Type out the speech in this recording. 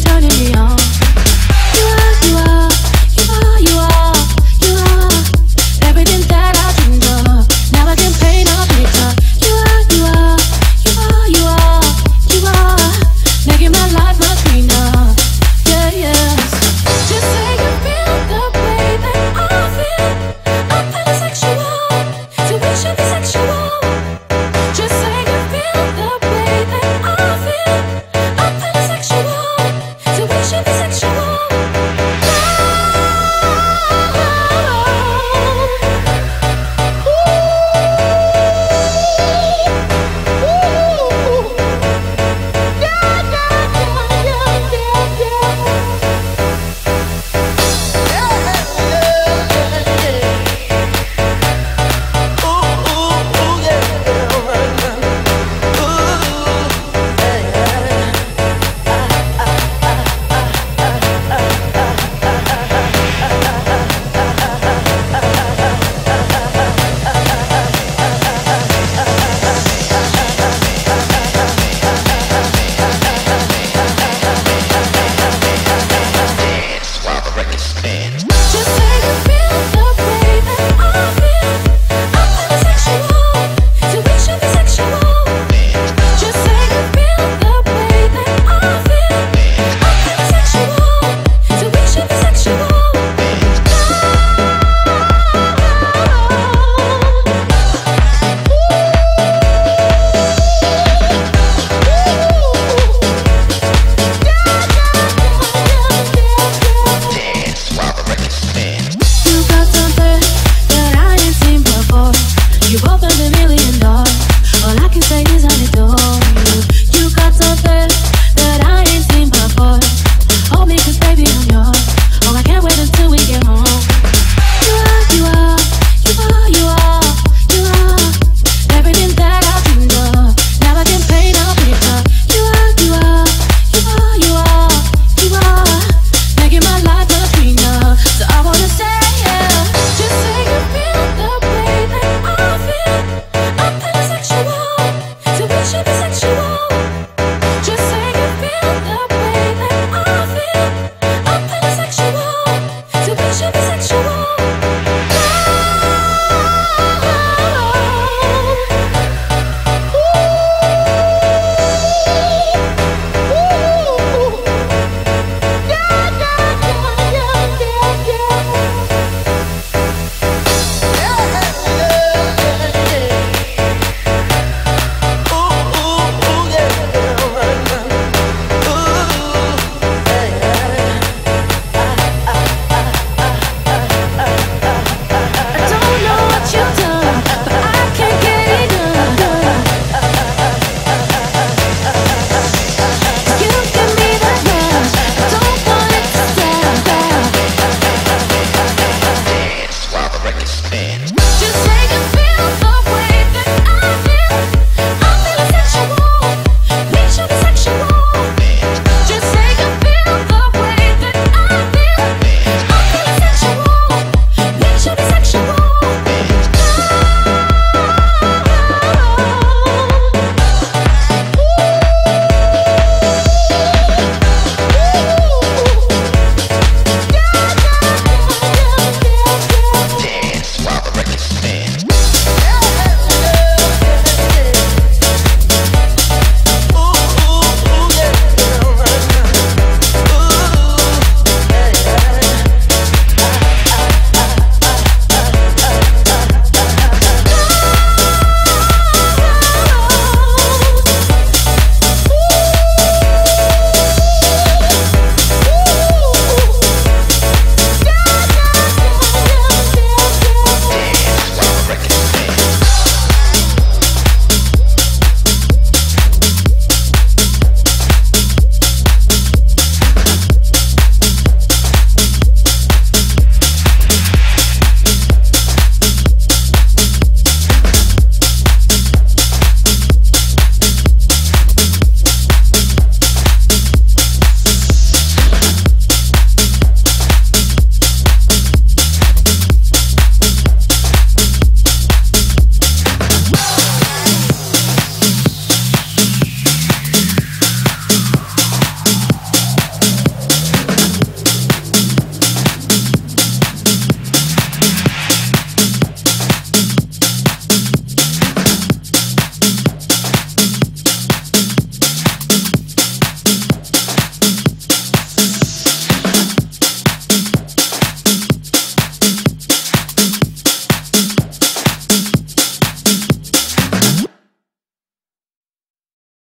turning me on. Wait until